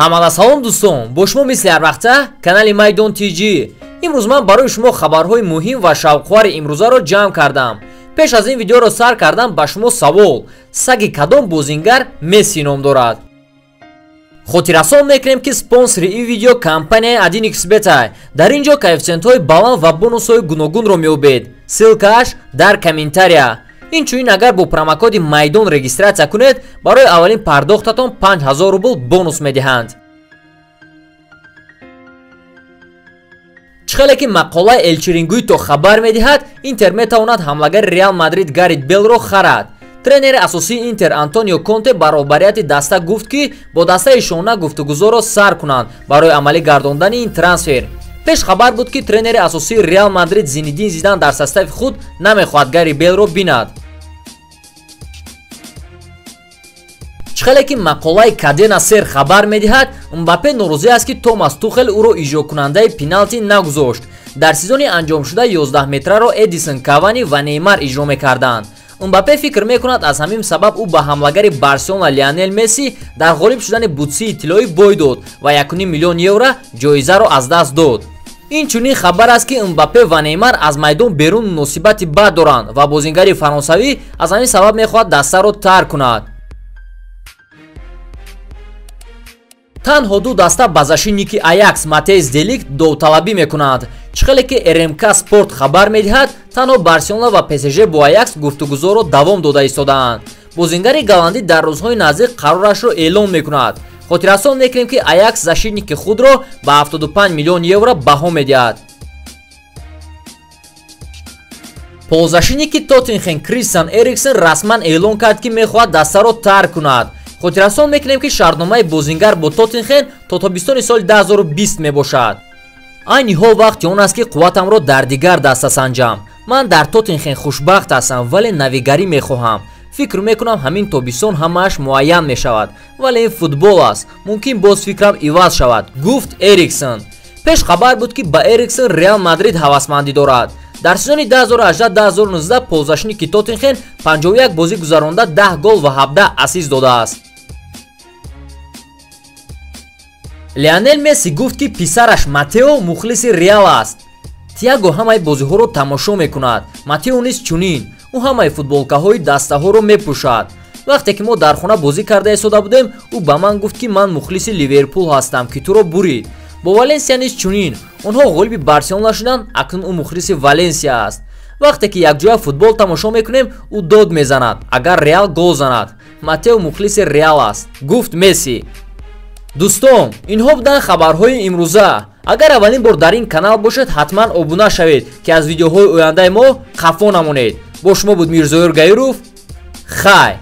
ҳамала салом дӯстон бо шумо мисли ҳарвақта канали майдон tg имрӯз ман барои шумо хабарҳои муҳим ва шавқхуари имрӯзаро ҷамъ кардам. Пеш аз ин видеоро сар кардам ба шумо савол. Саги кадом бозингар месси ном дорад. Хотиррасон мекунем ки спонсори ин видео компанияи adinxbeta дар ин ҷо коэффициентҳои баланд ва бонусҳои гуногунро меёбед ссилкааш дар комментария инчунин агар бо промокоди майдон регистратсия кунед барои аввалин пардохтатон 5000 рубл бонус медиҳанд. Чӣ хеле ки мақолаи элчирингуито хабар медиҳад интер метавонад ҳамлагари реал мадрид гарит белро харад. Тренери асосии интер антонио конте ба роҳбарияти даста гуфт ки бо дастаи шона гуфтугузорро сар кунанд барои амалӣ гардондани ин трансфер. Пеш хабар буд ки тренери асосии реал мадрид зинидин зидан дар состави худ намехоҳад гари белро бинад чӣ хеле ки мақолаи кадена сер хабар медиҳад мбапе норозӣ аст ки томас тухел ӯро иҷрокунандаи пеналти нагузошт. Дар сезони анҷомшудаи 11 метраро эдисон кавани ва неймар иҷро мекарданд. Мбапе фикр мекунад аз ҳамин сабаб ӯ ба ҳамлагари барселона леонел месси дар ғолиб шудани бутсии тиллоӣ бой дод ва 1 миллион евро ҷоизаро аз даст дод. Инчунин хабар аст ки мбапе ва неймар аз майдон берун муносибати бад доранд ва бозингари фаронсавӣ аз ҳамин сабаб мехоҳад дастаро тарк кунад танҳо ду даста ба зашинники аякс матеис делик довталабӣ мекунанд чӣ хеле ки рмк спорт хабар медиҳад танҳо барселона ва псж бо аякс гуфтугузорро давом дода истодаанд. Бозингари голландӣ дар рӯзҳои наздик қарорашро эълон мекунад. Хотиррасон мекунем ки аякс зашинники худро ба 75 миллион евро баҳо медиҳад. Ползашинники тоттенхен кристиан эриксон расман эълон кард ки мехоҳад дастаро тарк кунад хотиррасон мекунем ки шартномаи бозингар бо тоттенхен то тобистони соли 2020 мебошад. Айни ҳол вақти он аст ки қувватамро дар дигар даста санҷам ман дар тоттенхен хушбахт ҳастам вале навигарӣ мехоҳам. Фикр мекунам ҳамин тобистон ҳамааш муайян мешавад вале ин футбол аст. Мумкин боз фикрам иваз шавад гуфт эриксон. Пеш хабар буд ки ба эриксон реал мадрид ҳавасмандӣ дорад. Дар сезони 2018-2019 ползашники тоттенхен 51 бозӣ гузаронда 10 гол ва 17 асист додааст леонел месси гуфт ки писараш матео мухлиси реал аст. Тиаго ҳамаи бозиҳоро тамошо мекунад. Матео низ чунин. Ӯ ҳамаи футболкаҳои дастаҳоро мепӯшад. Вақте ки мо дар хона бозӣ карда истода будем ӯ ба ман гуфт ки ман мухлиси ливерпул ҳастам ки туро бурид. Бо валенсия низ чунин. Онҳо ғолиби барселона шуданд акнун ӯ мухлиси валенсия аст. Вақте ки якҷоя футбол тамошо мекунем ӯ дод мезанад агар реал гол занад. Матео мухлиси реал аст. Гуфт месси дӯстон инҳо буданд хабарҳои имрӯза. Агар аввалин бор дар ин канал бошед ҳатман обуна шавед ки аз видеоҳои ояндаи мо хафо намонед. Бо шумо буд мирзоёр гаюров хай